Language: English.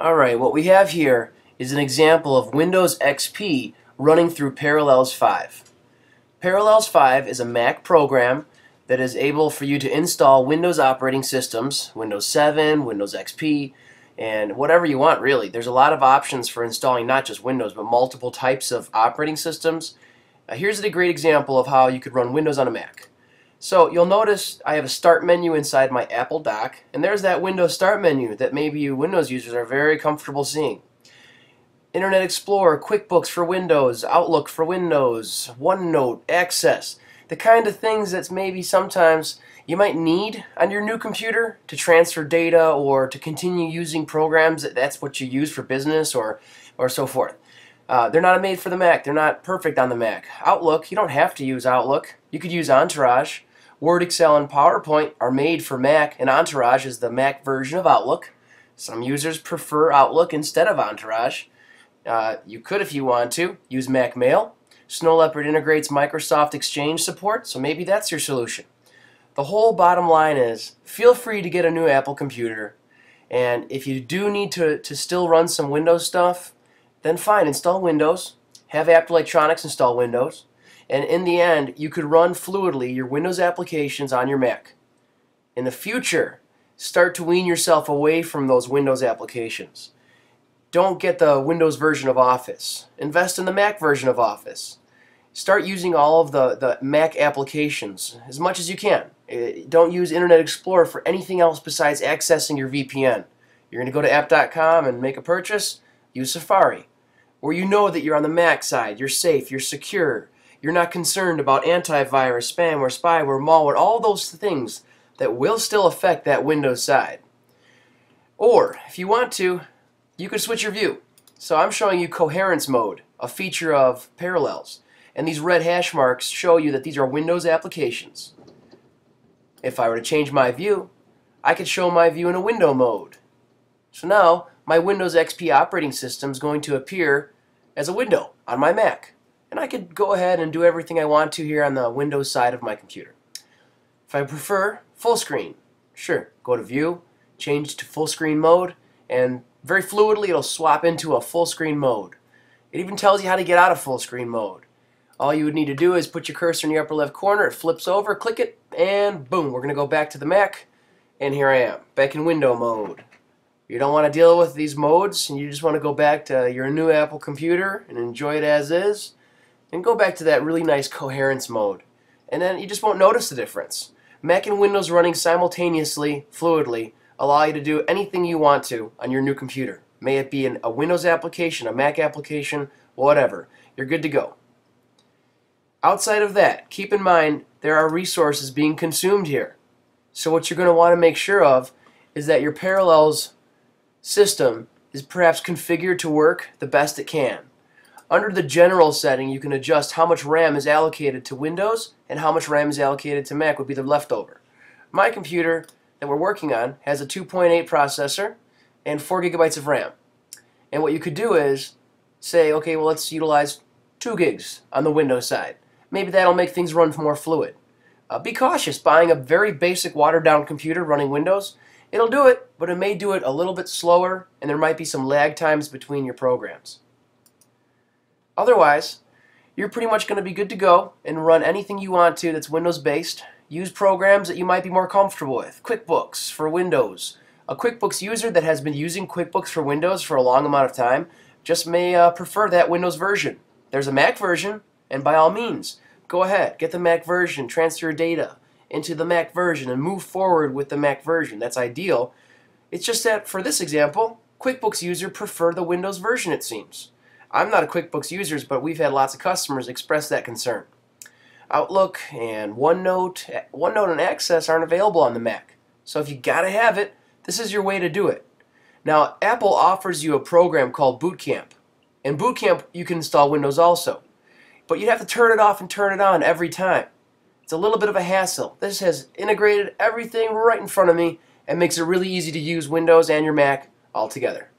Alright, what we have here is an example of Windows XP running through Parallels 5. Parallels 5 is a Mac program that is able for you to install Windows operating systems, Windows 7, Windows XP, and whatever you want really. There's a lot of options for installing not just Windows but multiple types of operating systems. Uh, here's a great example of how you could run Windows on a Mac. So you'll notice I have a start menu inside my Apple dock and there's that Windows start menu that maybe you Windows users are very comfortable seeing. Internet Explorer, QuickBooks for Windows, Outlook for Windows, OneNote, Access, the kind of things that maybe sometimes you might need on your new computer to transfer data or to continue using programs that that's what you use for business or, or so forth. Uh, they're not made for the Mac. They're not perfect on the Mac. Outlook, you don't have to use Outlook. You could use Entourage. Word, Excel, and PowerPoint are made for Mac, and Entourage is the Mac version of Outlook. Some users prefer Outlook instead of Entourage. Uh, you could, if you want to, use Mac Mail. Snow Leopard integrates Microsoft Exchange support, so maybe that's your solution. The whole bottom line is, feel free to get a new Apple computer, and if you do need to, to still run some Windows stuff, then fine, install Windows, have Abt Electronics install Windows, and in the end, you could run fluidly your Windows applications on your Mac. In the future, start to wean yourself away from those Windows applications. Don't get the Windows version of Office. Invest in the Mac version of Office. Start using all of the, the Mac applications as much as you can. Uh, don't use Internet Explorer for anything else besides accessing your VPN. You're going to go to abt.com and make a purchase, use Safari. Or you know that you're on the Mac side, you're safe, you're secure, you're not concerned about antivirus, spamware, spyware, malware, all those things that will still affect that Windows side. Or, if you want to, you could switch your view. So I'm showing you coherence mode, a feature of Parallels. And these red hash marks show you that these are Windows applications. If I were to change my view, I could show my view in a window mode. So now, my Windows XP operating system is going to appear as a window on my Mac and I could go ahead and do everything I want to here on the Windows side of my computer. If I prefer full screen, sure, go to View, change to full screen mode, and very fluidly it'll swap into a full screen mode. It even tells you how to get out of full screen mode. All you would need to do is put your cursor in the upper left corner, it flips over, click it, and boom, we're going to go back to the Mac, and here I am, back in window mode. You don't want to deal with these modes, and you just want to go back to your new Apple computer and enjoy it as is, and go back to that really nice coherence mode. And then you just won't notice the difference. Mac and Windows running simultaneously, fluidly, allow you to do anything you want to on your new computer. May it be a Windows application, a Mac application, whatever. You're good to go. Outside of that, keep in mind there are resources being consumed here. So what you're going to want to make sure of is that your Parallels system is perhaps configured to work the best it can. Under the general setting, you can adjust how much RAM is allocated to Windows and how much RAM is allocated to Mac would be the leftover. My computer that we're working on has a 2.8 processor and 4 gigabytes of RAM. And what you could do is say, okay, well let's utilize 2 gigs on the Windows side. Maybe that'll make things run more fluid. Uh, be cautious buying a very basic watered down computer running Windows. It'll do it, but it may do it a little bit slower and there might be some lag times between your programs. Otherwise, you're pretty much going to be good to go and run anything you want to that's Windows based. Use programs that you might be more comfortable with. QuickBooks for Windows. A QuickBooks user that has been using QuickBooks for Windows for a long amount of time just may uh, prefer that Windows version. There's a Mac version, and by all means, go ahead, get the Mac version, transfer data into the Mac version, and move forward with the Mac version. That's ideal. It's just that for this example, QuickBooks user prefer the Windows version, it seems. I'm not a QuickBooks user, but we've had lots of customers express that concern. Outlook and OneNote, OneNote and Access aren't available on the Mac. So if you gotta have it, this is your way to do it. Now, Apple offers you a program called Boot Camp. In Boot Camp, you can install Windows also. But you'd have to turn it off and turn it on every time. It's a little bit of a hassle. This has integrated everything right in front of me and makes it really easy to use Windows and your Mac all together.